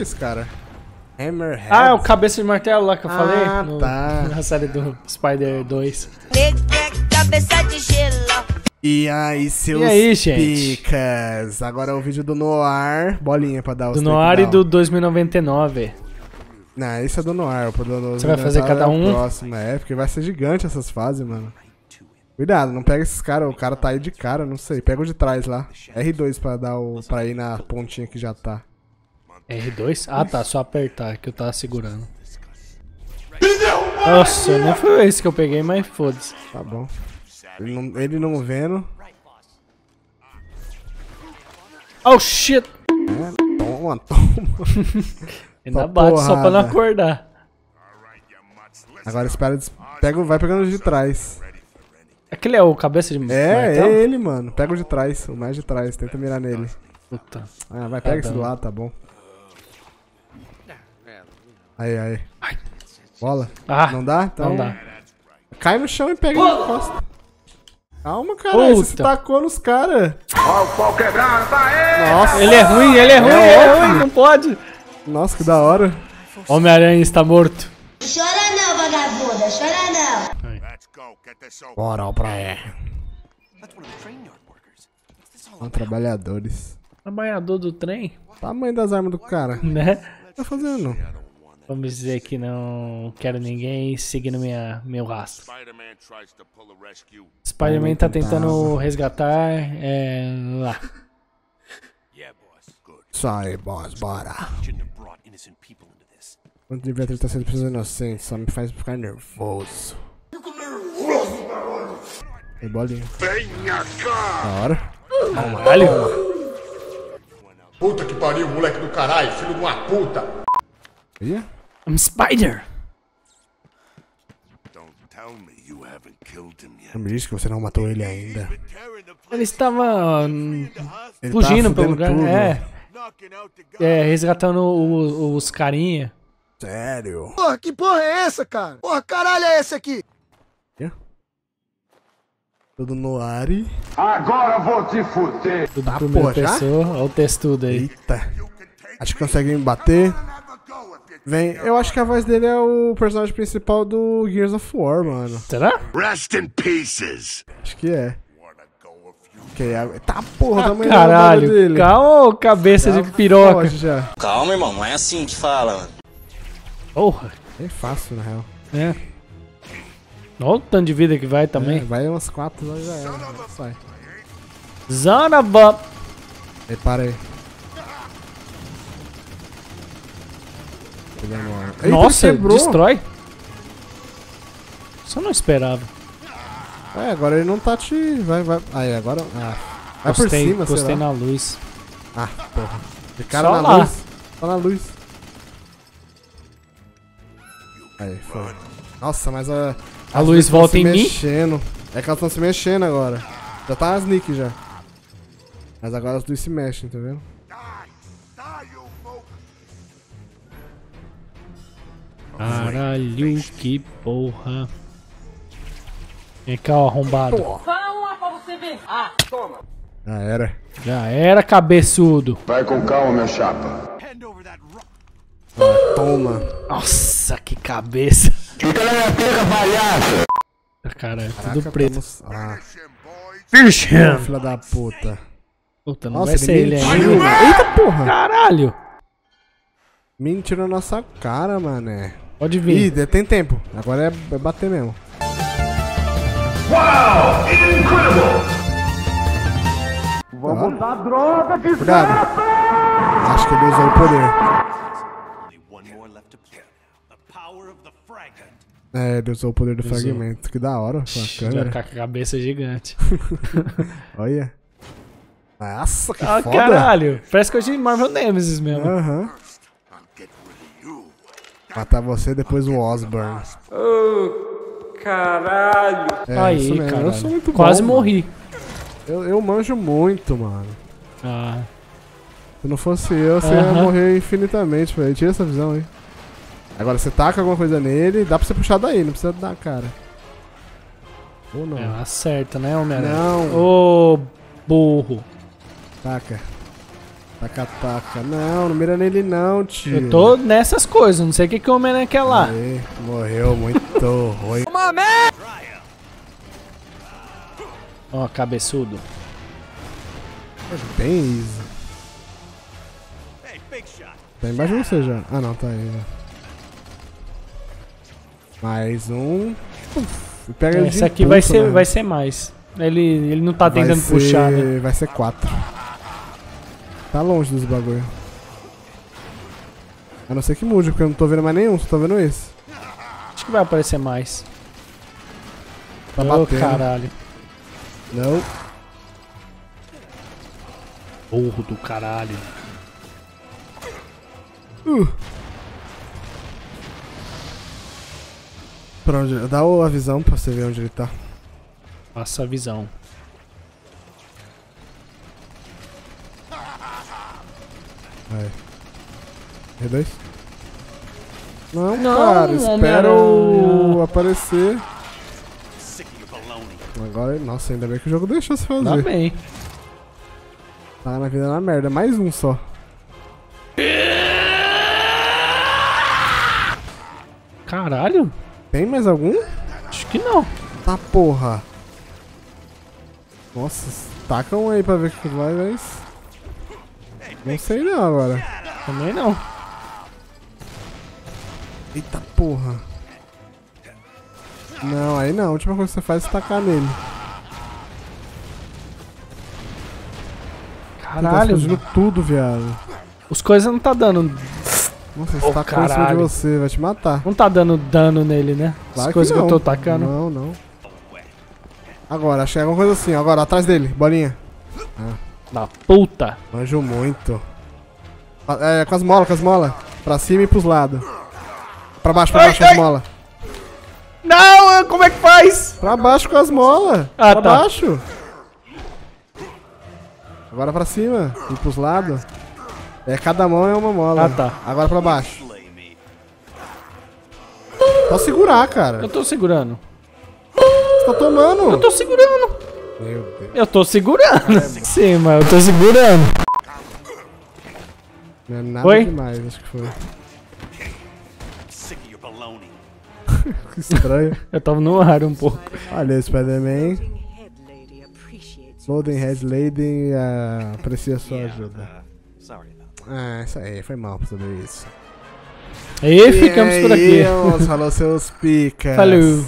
esse cara? Hammerhead. Ah, é o cabeça de martelo lá que eu falei. Ah, no- tá. Na série do Spider 2. cabeça de gelo. E aí, seus E aí, gente? picas? Agora é o vídeo do Noir. Bolinha pra dar os Do Noir e do 2099. Não, esse é do Noir. O do, do Você vai fazer cada um? Próximo, é, porque vai ser gigante essas fases, mano. Cuidado, não pega esses caras. O cara tá aí de cara, não sei. Pega o de trás lá. R2 pra, dar o, pra ir na pontinha que já tá. R2? Ah, tá. Só apertar que eu tava segurando. Nossa, não foi esse que eu peguei, mas foda-se. Tá bom. Ele não, ele não vendo. Oh, shit! Toma, toma. Ainda bate só pra não porrada. acordar. Agora espera. Pega, vai pegando o de trás. Aquele é o cabeça de É, martelo? é ele, mano. Pega o de trás. O mais de trás. Tenta mirar nele. Puta. Ah, vai, pega esse do lado, tá bom. Aí, aí. Bola. Ah, Não dá? Então não dá. Cai no chão e pega na costa. Calma, caralho. Você tacou nos caras. Nossa, Ele é ruim, ele é ruim, ele é ruim, não pode. nossa, que da hora. Homem-Aranha está morto. Chora não, vagabunda, chora não. Bora, ó, pra é. São trabalhadores. Trabalhador do trem, Tamanho das armas do cara. O né? que tá fazendo? Vamos dizer que não quero ninguém seguindo minha, meu rastro. Spider-Man tá tentando resgatar é, lá. Yeah, boss. Good. Sai, boss, bora. Quando devia ter sendo pessoas inocentes, só me faz ficar nervoso. E bolinha. Venha cá! Da hora. Caralho. Puta que pariu, moleque do caralho, filho de uma puta! Ia? I'm Spider. Don't tell me you haven't killed him yet. Não me diz que você não matou ele ainda. Ele estava hum, Ele fugindo tá pelo fudendo lugar. tudo. É, é, resgatando o- os carinha. Sério. Porra, que porra é essa, cara? Porra, caralho é esse aqui? Tudo no ar e... Agora vou te fuder! Tudo Tá, primeira porra, já? pessoa. Olha o textudo aí. Eita. Acho que consegue me bater. Vem, eu acho que a voz dele é o personagem principal do Gears of War, mano. Será? Rest in pieces. Acho que é. Que é tá porra, Ah, tamanho caralho. dele. Calma, cabeça de piroca. Já. Calma, irmão, não é assim que fala, mano. Porra. É fácil, na real. É. Olha o tanto de vida que vai É, também. vai umas quatro já. Sai. Zanabop. Aí, para aí. Pegando ar. Eita, Nossa, quebrou. destrói. Só não esperava. É, agora ele não tá te... Vai, vai. Aí, agora... Ah. Vai por cima, gostei na luz. Ah, porra. De cara Só na lá. luz. Só na luz. Aí, foi. Nossa, mas a... A luz volta em mim? mexendo. É que elas estão se mexendo agora. Já tá as nick já. Mas agora as luzes se mexem, tá vendo? Caralho, que porra. Vem cá, ó, arrombado. Já era. Já era, cabeçudo. Vai com calma, minha chapa. Ah, toma. Nossa, que cabeça. Fica na minha pica, palhaço! Caralho, Caraca, tudo preto. estamos- Ah, Finish him. filha da puta. Puta, não Nossa, vai ser ele ainda. Eita porra. Caralho. Mentira na nossa cara, mané. Pode Ih, vir. de- tem tempo. Agora é, é bater mesmo. Vamos dar droga de Cuidado. Acho que ele usou o poder. É, ele usou o poder do fragmento. Que da hora com a câmera. tá com a cabeça gigante. Olha. Nossa, que Ah, foda. caralho. Parece coisa de Marvel Nemesis mesmo. Aham. Matar você depois o Osborn. Caralho. É, Aí, isso mesmo. cara. Eu sou muito Quase bom, morri. Eu, eu manjo muito, mano. Ah, Se não fosse eu, você ia Aham. morrer infinitamente, velho. Tira essa visão aí. Agora, você taca alguma coisa nele, dá pra você puxar daí, não precisa dar cara. Ou não. é, acerta, né, Homem-Aranha? Não. Ô, burro. Taca. Taca, taca. Não, não mira nele não, tio. Eu tô nessas coisas, não sei o que, que o Homem-Aranha quer lá. Aí, morreu muito ruim. Ó, cabeçudo. Bem easy. Tá embaixo de você já. Ah, não, tá aí já. Mais um. Uf, pega ele Esse aqui vai ser, né? vai ser mais. Ele, ele não tá Vai tentando ser- puxar, né? Vai ser quatro. Tá longe dos bagulho. A não ser que mude, porque eu não tô vendo mais nenhum, só tô vendo esse. Acho que vai aparecer mais. Tá Ô, batendo. caralho. Não. Burro do caralho. Pra onde? Dá o- a visão pra você ver onde ele tá. Passa a visão. Aí. R2? Não, Não, cara, espera o Homem-Aranha. aparecer. Baloney. Agora, nossa, ainda bem que o jogo deixou Tá fazer. bem. Tá na vida na merda, mais um só. Caralho? Tem mais algum? Acho que não. Tá porra. Nossa, tacam aí pra ver o que vai, mas. Não sei não agora. Também não. Eita porra. Não, aí não. A última coisa que você faz é tacar nele. Ele tá Caralho. explodindo tudo, viado. Os coisas não tá dando. Nossa, você tacou em cima de você, vai te matar. Não tá dando dano nele, né? Claro As coisas que, não. eu tô tacando. Não, não. Agora, achei alguma coisa assim. Agora, atrás dele, bolinha. Da puta. Manjo muito. Ah, É, com as molas, com as molas. Pra cima e pros lados. Pra baixo, pra baixo com as molas. Não, como é que faz? Pra baixo com as molas. Ah, pra tá. baixo. Agora pra cima e pros lados. É, cada mão é uma mola. Ah, tá. Agora pra baixo. Só segurar, cara. Eu tô segurando. Você tá tomando. Eu tô segurando. Meu Deus. Eu tô segurando. Sim, mas eu tô segurando. Não é nada Oi? demais, acho que foi. Que estranho. Eu tava no ar um pouco. Olha, Spider-Man. Loading Head Lady ah, aprecia sua ajuda. Uh. Ah, isso aí, foi mal pra saber isso. E ficamos por aqui. E aí, falou seus picas. Falou.